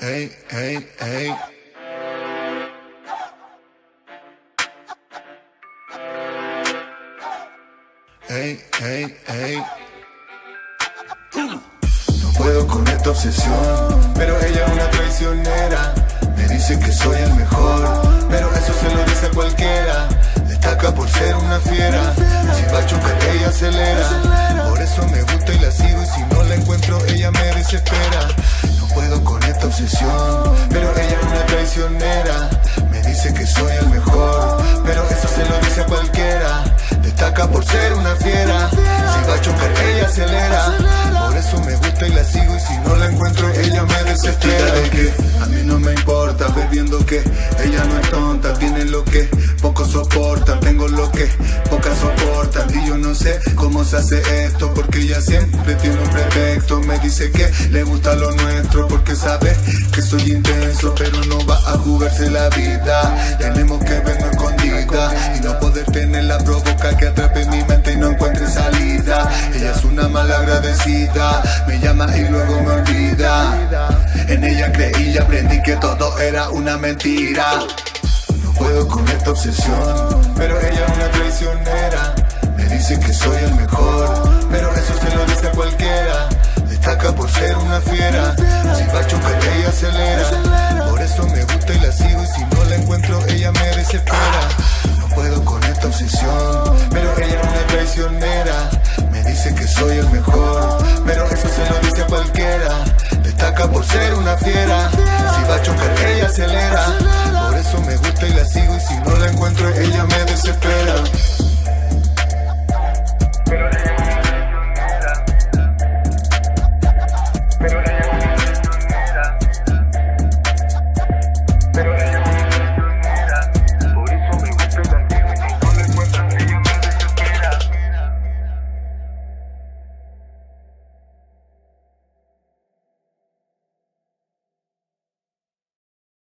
hey, hey, hey. Hey, hey, hey. No puedo con esta obsesión, pero ella es una traicionera. Me dice que soy el mejor, pero eso se lo dice a cualquiera. Destaca por ser una fiera. Si va a chocar, ella acelera. Por eso me gusta y la sigo. Y pero ella es una traicionera. Me dice que soy el mejor, pero eso se lo dice a cualquiera. Destaca por ser una fiera. Si va a chocar, ella acelera. Por eso me gusta y la sigo. Y si no la encuentro, ella me desespera. De que a mí no me importa, viendo que ella no es tonta. Tiene lo que pocos soportan. Tengo lo que soportan. Y yo no sé cómo se hace esto. Porque ella siempre tiene un pretexto. Me dice que le gusta lo nuestro. Porque sabe que soy intenso. Pero no va a jugarse la vida. Tenemos que vernos escondida. Y no poder tenerla provoca que atrape mi mente y no encuentre salida. Ella es una mala agradecida. Me llama y luego me olvida. En ella creí y aprendí que todo era una mentira. No puedo con esta obsesión, pero ella es una traicionera. Dice que soy el mejor, pero eso se lo dice a cualquiera. Destaca por ser una fiera. Si va a chocar, ella acelera. Por eso me gusta y la sigo. Y si no la encuentro, ella me desespera. No puedo con esta obsesión, pero ella es una traicionera. Me dice que soy el mejor,